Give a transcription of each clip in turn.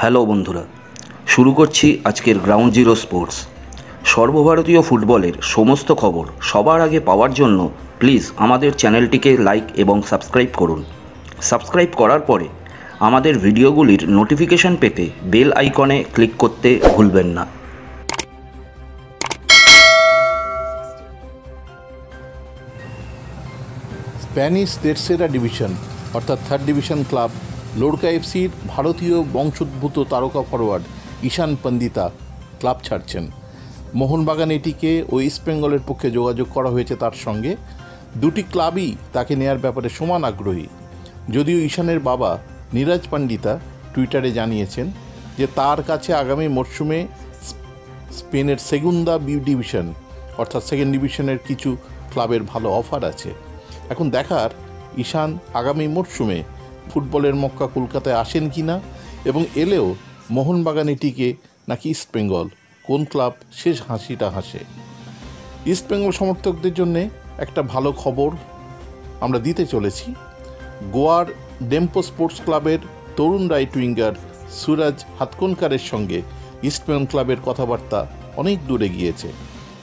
Hello বন্ধুরা, শুরু করছি আজকের গ্রাউন্ড জিরো স্পোর্টস। সর্বভারতীয় ফুটবলের সমস্ত খবর সবার আগে পাওয়ার জন্য প্লিজ আমাদের চ্যানেলটিকে লাইক এবং সাবস্ক্রাইব করুন। সাবস্ক্রাইব করার পরে আমাদের ভিডিওগুলির নোটিফিকেশন পেতে বেল আইকনে ক্লিক করতে ভুলবেন না। স্প্যানিশ তেরসেরা ডিভিশন, অর্থাৎ থার্ড ডিভিশন ক্লাব লোরকা এফসির ভারতীয় বংশোদ্ভূত তারকা ফরোয়ার্ড ঈশান পন্দিতা ক্লাব ছাড়ছেন। মোহনবাগান এটিকে ও ইস্টবেঙ্গলের পক্ষে যোগাযোগ করা হয়েছে তার সঙ্গে। দুটি ক্লাবই তাকে নেয়ার ব্যাপারে সমান আগ্রহী। যদিও ঈশানের বাবা নীরাজ পান্ডিতা টুইটারে জানিয়েছেন যে তার কাছে আগামী মরশুমে স্পেনের সেগুন্দা বি ডিভিশন, অর্থাৎ সেকেন্ড ডিভিশনের কিছু ক্লাবের ভালো অফার আছে। এখন দেখার ঈশান আগামী মরশুমে ফুটবলের মক্কা কলকাতায় আসেন কি না এবং এলেও মোহনবাগান এটিকে নাকি ইস্টবেঙ্গল কোন ক্লাব শেষ হাসিটা হাসে? ইস্টবেঙ্গল সমর্থকদের জন্যে একটা ভালো খবর আমরা দিতে চলেছি। গোয়ার ডেম্পো স্পোর্টস ক্লাবের তরুণ রাইট উইঙ্গার সুরাজ হাতকনকারের সঙ্গে ইস্টবেঙ্গল ক্লাবের কথাবার্তা অনেক দূরে গিয়েছে।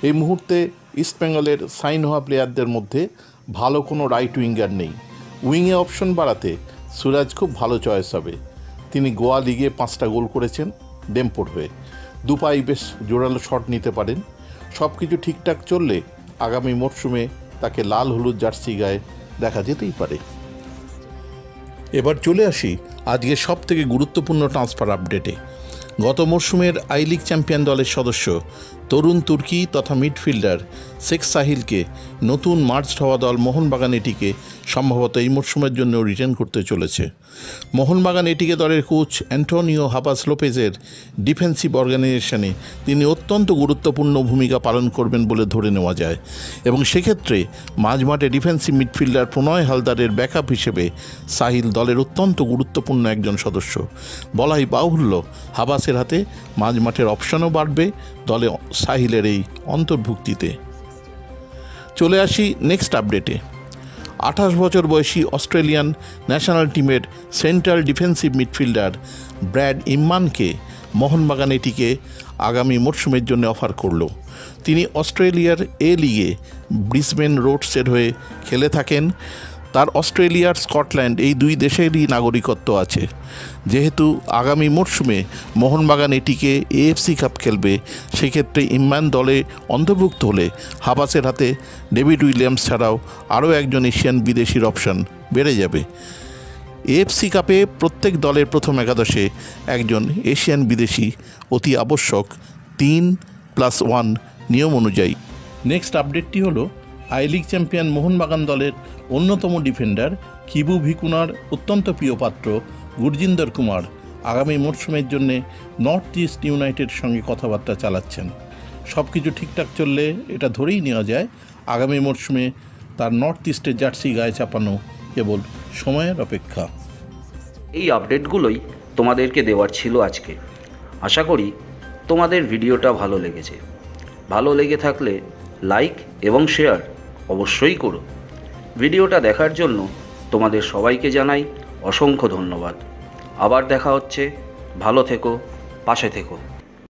এই মুহূর্তে ইস্টবেঙ্গলের সাইন হওয়া প্লেয়ারদের মধ্যে ভালো কোনো রাইট উইঙ্গার নেই। উইংয়ে অপশন বাড়াতে সুরাজ খুব ভালো চয়েস হবে। তিনি গোয়া লিগে পাঁচটা গোল করেছেন ডেম্পোর হয়ে। দুপাই বেশ জোরালো শট নিতে পারেন। সব কিছু ঠিকঠাক চললে আগামী মরশুমে তাকে লাল হলুদ জার্সি গায়ে দেখা যেতেই পারে। এবার চলে আসি আজকে সব থেকে গুরুত্বপূর্ণ ট্রান্সফার আপডেটে গত মরশুমের আই লিগ চ্যাম্পিয়ন দলের সদস্য তরুণ তুর্কি তথা মিডফিল্ডার শেখ সাহিলকে নতুন মার্চ হওয়া দল মোহনবাগান এটিকে সম্ভবত এই মরশুমের জন্য রিটার্ন করতে চলেছে। মোহনবাগান এটিকে দলের কোচ অ্যান্টোনিও হাবাস লোপেজের ডিফেন্সিভ অর্গানাইজেশনে তিনি অত্যন্ত গুরুত্বপূর্ণ ভূমিকা পালন করবেন বলে ধরে নেওয়া যায় এবং সেক্ষেত্রে মাঝমাঠে ডিফেন্সিভ মিডফিল্ডার প্রণয় হালদারের ব্যাকআপ হিসেবে সাহিল দলের অত্যন্ত গুরুত্বপূর্ণ একজন সদস্য। বলাই বাহুল্য হাবাসের হাতে মাঝমাঠের অপশনও বাড়বে দলে সাহিলের এই অন্তর্ভুক্তিতে। চলে আসি নেক্সট আপডেটে আঠাশ বছর বয়সী অস্ট্রেলিয়ান ন্যাশনাল টিমের সেন্ট্রাল ডিফেন্সিভ মিডফিল্ডার ব্র্যাড ইম্মানকে মোহনবাগান এটিকে আগামী মরশুমের জন্য অফার করল। তিনি অস্ট্রেলিয়ার এ লিগে ব্রিসবেন রোডসের হয়ে খেলে থাকেন। তার অস্ট্রেলিয়ার স্কটল্যান্ড এই দুই দেশেরই নাগরিকত্ব আছে। যেহেতু আগামী মরশুমে মোহনবাগান এটিকে এএফসি কাপ খেলবে, সেক্ষেত্রে ইমরান দলে অন্তর্ভুক্ত হলে হাবাসের হাতে ডেভিড উইলিয়ামস ছাড়াও আরও একজন এশিয়ান বিদেশির অপশন বেড়ে যাবে। এএফসি কাপে প্রত্যেক দলের প্রথম একাদশে একজন এশিয়ান বিদেশি অতি আবশ্যক তিন প্লাস ওয়ান নিয়ম অনুযায়ী। নেক্সট আপডেটটি হলো আই লিগ চ্যাম্পিয়ন মোহনবাগান দলের অন্যতম ডিফেন্ডার কিবু ভিকুনার অত্যন্ত প্রিয় পাত্র গুরজিন্দর কুমার আগামী মরশুমের জন্য নর্থ ইস্ট ইউনাইটেড সঙ্গে কথাবার্তা চালাচ্ছেন। সব কিছু ঠিকঠাক চললে এটা ধরেই নেওয়া যায়, আগামী মরশুমে তার নর্থ ইস্টের জার্সি গায়ে চাপানো কেবল সময়ের অপেক্ষা। এই আপডেটগুলোই তোমাদেরকে দেওয়ার ছিল আজকে। আশা করি তোমাদের ভিডিওটা ভালো লেগেছে। ভালো লেগে থাকলে লাইক এবং শেয়ার অবশ্যই করো। ভিডিওটা দেখার জন্য তোমাদের সবাইকে জানাই অসংখ্য ধন্যবাদ। আবার দেখা হচ্ছে। ভালো থেকো, পাশে থেকো।